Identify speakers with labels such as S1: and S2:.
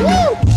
S1: Uh!